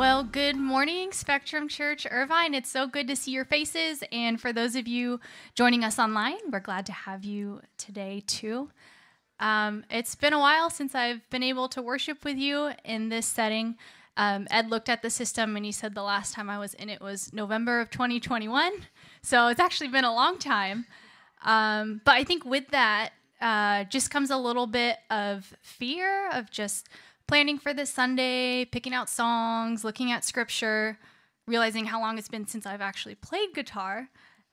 Well, good morning, Spectrum Church Irvine. It's so good to see your faces. And for those of you joining us online, we're glad to have you today, too. Um, it's been a while since I've been able to worship with you in this setting. Um, Ed looked at the system and he said the last time I was in it was November of 2021. So it's actually been a long time. Um, but I think with that uh, just comes a little bit of fear of just planning for this Sunday, picking out songs, looking at scripture, realizing how long it's been since I've actually played guitar,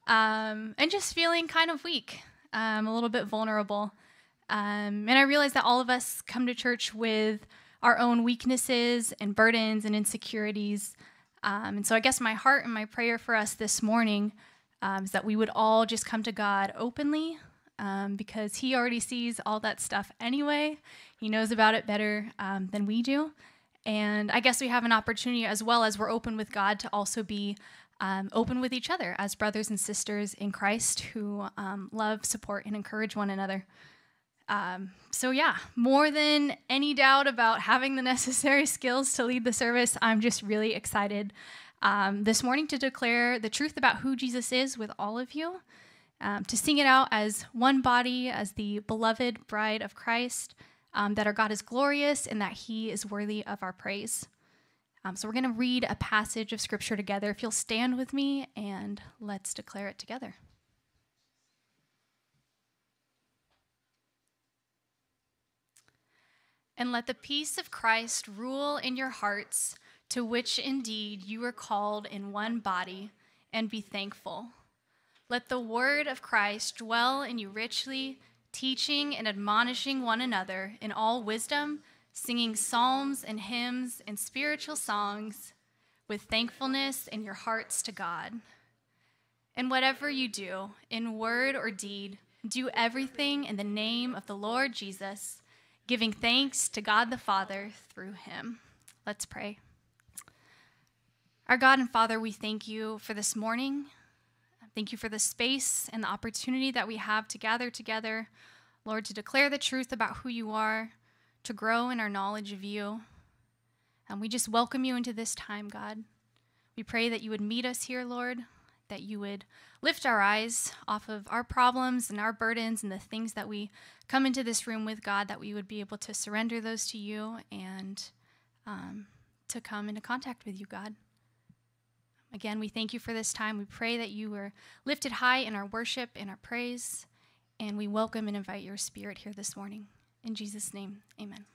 um, and just feeling kind of weak, um, a little bit vulnerable. Um, and I realize that all of us come to church with our own weaknesses and burdens and insecurities. Um, and so I guess my heart and my prayer for us this morning um, is that we would all just come to God openly um, because He already sees all that stuff anyway. He knows about it better um, than we do. And I guess we have an opportunity as well as we're open with God to also be um, open with each other as brothers and sisters in Christ who um, love, support, and encourage one another. Um, so, yeah, more than any doubt about having the necessary skills to lead the service, I'm just really excited um, this morning to declare the truth about who Jesus is with all of you, um, to sing it out as one body, as the beloved bride of Christ um, that our God is glorious and that He is worthy of our praise. Um, so we're going to read a passage of Scripture together. If you'll stand with me and let's declare it together. And let the peace of Christ rule in your hearts, to which indeed you are called in one body, and be thankful. Let the word of Christ dwell in you richly teaching and admonishing one another in all wisdom, singing psalms and hymns and spiritual songs with thankfulness in your hearts to God. And whatever you do, in word or deed, do everything in the name of the Lord Jesus, giving thanks to God the Father through him. Let's pray. Our God and Father, we thank you for this morning. Thank you for the space and the opportunity that we have to gather together, Lord, to declare the truth about who you are, to grow in our knowledge of you. And we just welcome you into this time, God. We pray that you would meet us here, Lord, that you would lift our eyes off of our problems and our burdens and the things that we come into this room with, God, that we would be able to surrender those to you and um, to come into contact with you, God. Again, we thank you for this time. We pray that you are lifted high in our worship and our praise, and we welcome and invite your spirit here this morning. In Jesus' name, amen.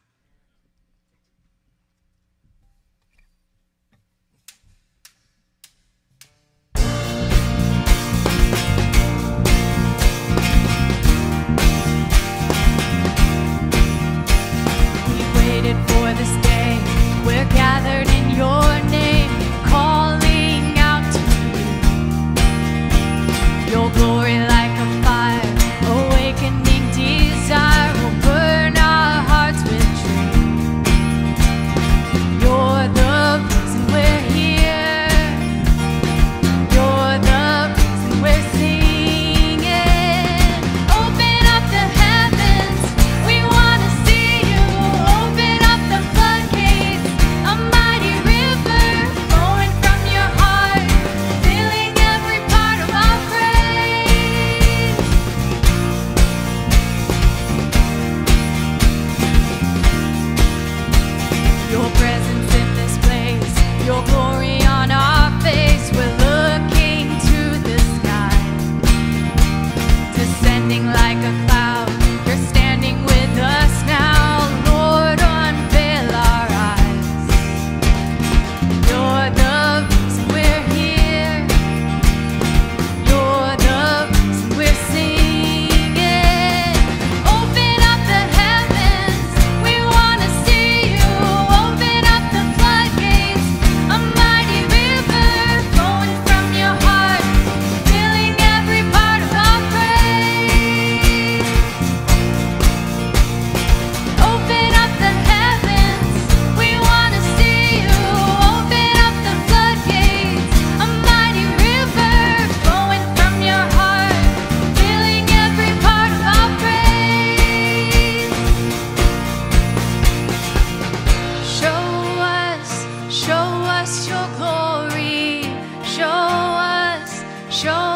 show.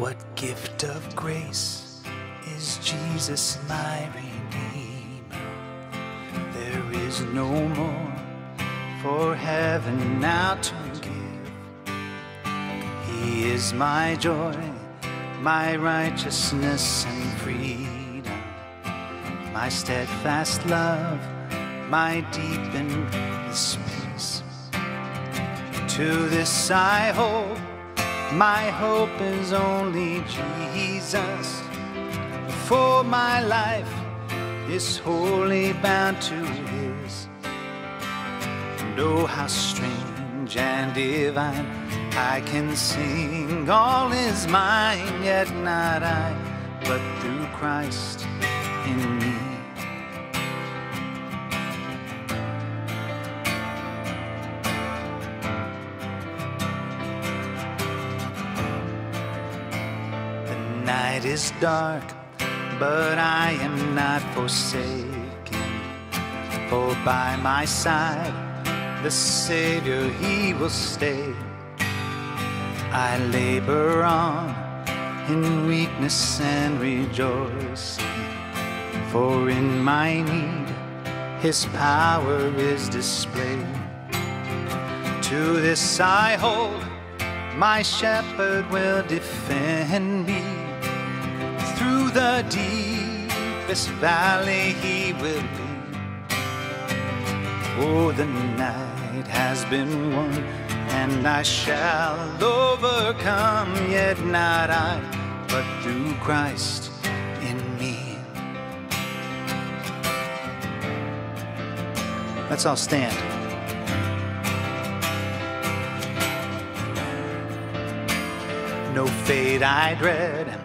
What gift of grace is Jesus my Redeemer? There is no more for heaven now to give. He is my joy, my righteousness and freedom, my steadfast love, my deep endless peace. To this I hold, my hope is only Jesus. For my life is wholly bound to His. And oh, how strange and divine I can sing, all is mine, yet not I, but through Christ in me. Night is dark, but I am not forsaken. For by my side, the Savior, He will stay. I labor on in weakness and rejoicing. For in my need, His power is displayed. To this I hold, my shepherd will defend me. The deepest valley, He will be. Oh, the night has been won, and I shall overcome, yet not I, but through Christ in me. Let's all stand. No fate I dread,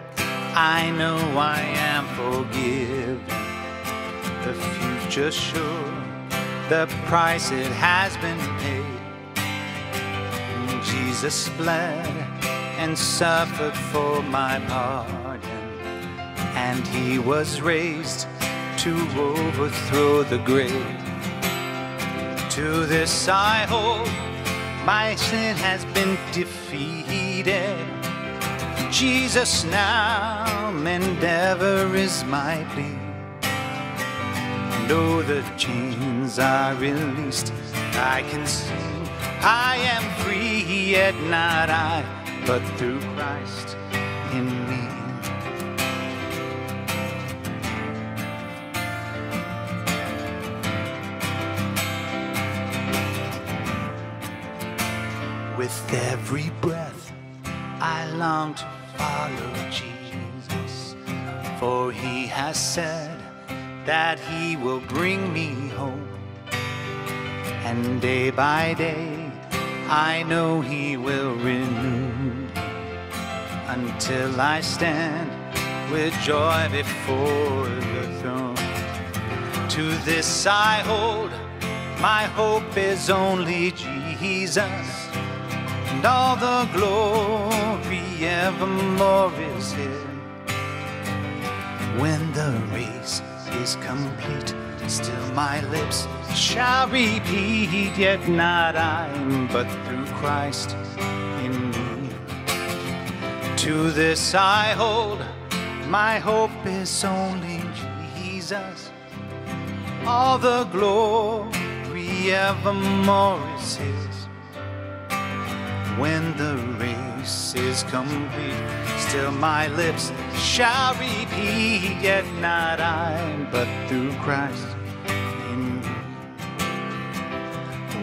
I know I am forgiven. The future sure, the price it has been paid. Jesus bled and suffered for my pardon, and he was raised to overthrow the grave. To this I hold, my sin has been defeated. Jesus now and ever is my plea. And oh, the chains are released. I can sing, I am free, yet not I, but through Christ in me. With every breath, I long to follow Jesus, for he has said that he will bring me home. And day by day, I know he will renew until I stand with joy before the throne. To this I hold, my hope is only Jesus and all the glory evermore is His. When the race is complete, still my lips shall repeat, yet not I, but through Christ in me. To this I hold, my hope is only Jesus. All the glory evermore is His when the race is complete. Still my lips shall repeat, yet not I, but through Christ in me.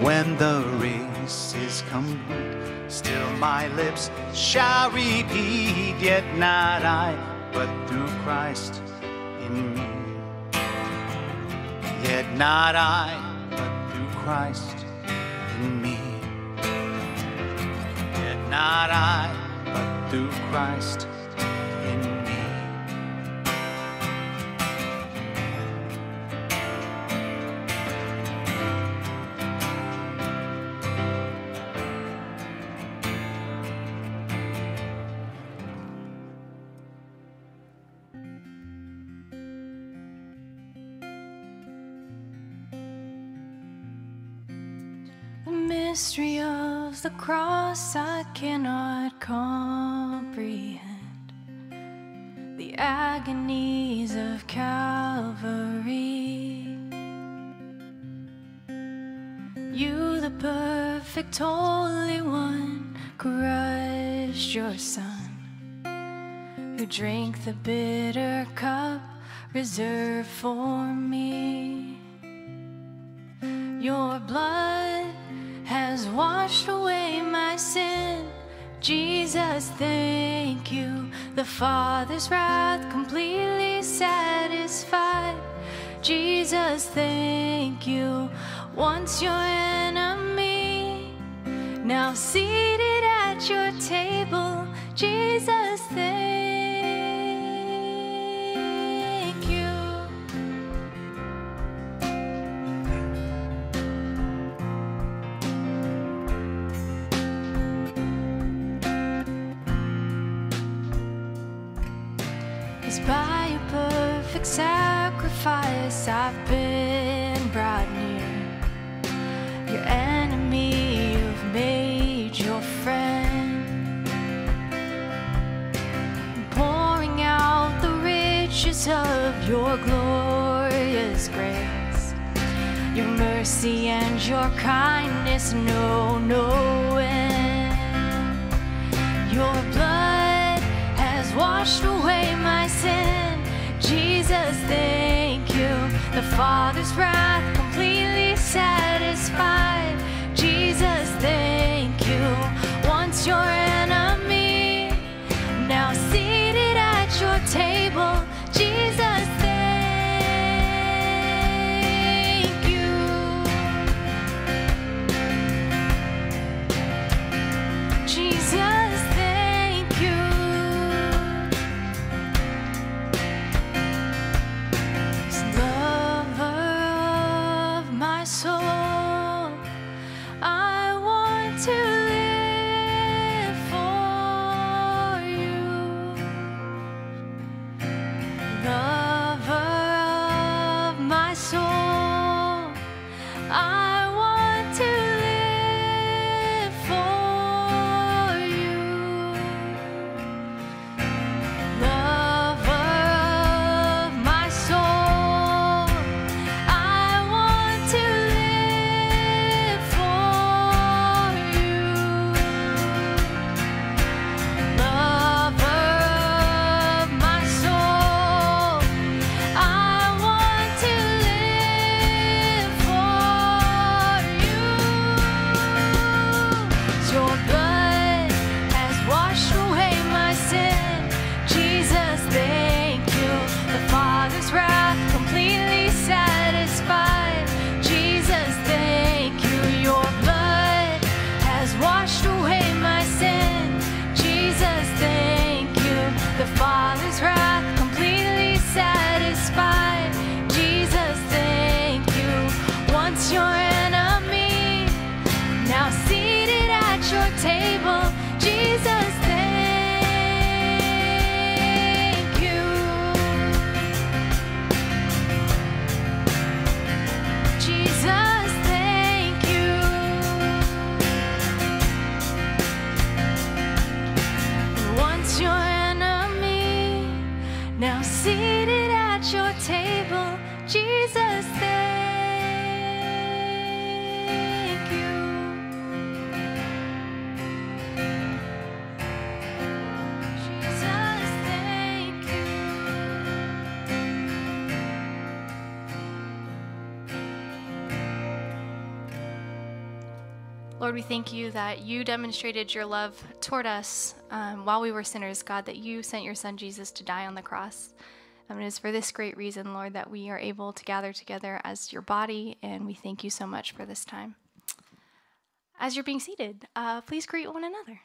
When the race is complete, still my lips shall repeat, yet not I, but through Christ in me. Yet not I, but through Christ not I, but through Christ cross I cannot comprehend. the agonies of Calvary. You, the perfect Holy One, crushed your Son, who drank the bitter cup reserved for me. Your blood has washed away my sin. Jesus, thank you. The Father's wrath completely satisfied. Jesus, thank you. Once your enemy, now seated at your table. Jesus, thank Cause by your perfect sacrifice I've been brought near. Your enemy you've made your friend. Pouring out the riches of your glorious grace. Your mercy and your kindness know no end. Your blood has washed away Father's wrath completely satisfied. Jesus, thank you. Once your enemy, now seated at your table. Jesus, thank you. Jesus, Lord, we thank you that you demonstrated your love toward us um, while we were sinners, God, that you sent your son Jesus to die on the cross. Um, it is for this great reason, Lord, that we are able to gather together as your body, and we thank you so much for this time. As you're being seated, uh, please greet one another.